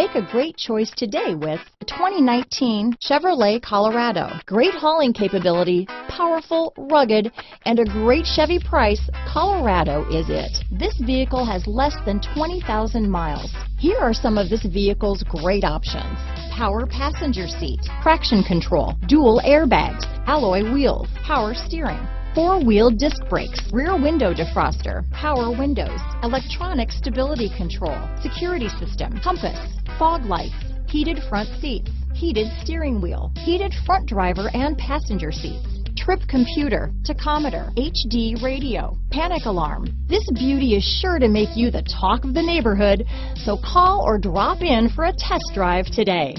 Make a great choice today with the 2019 Chevrolet Colorado. Great hauling capability, powerful, rugged, and a great Chevy price, Colorado is it. This vehicle has less than 20,000 miles. Here are some of this vehicle's great options. Power passenger seat, traction control, dual airbags, alloy wheels, power steering, four-wheel disc brakes, rear window defroster, power windows, electronic stability control, security system, compass, fog lights, heated front seats, heated steering wheel, heated front driver and passenger seats, trip computer, tachometer, HD radio, panic alarm. This beauty is sure to make you the talk of the neighborhood, so call or drop in for a test drive today.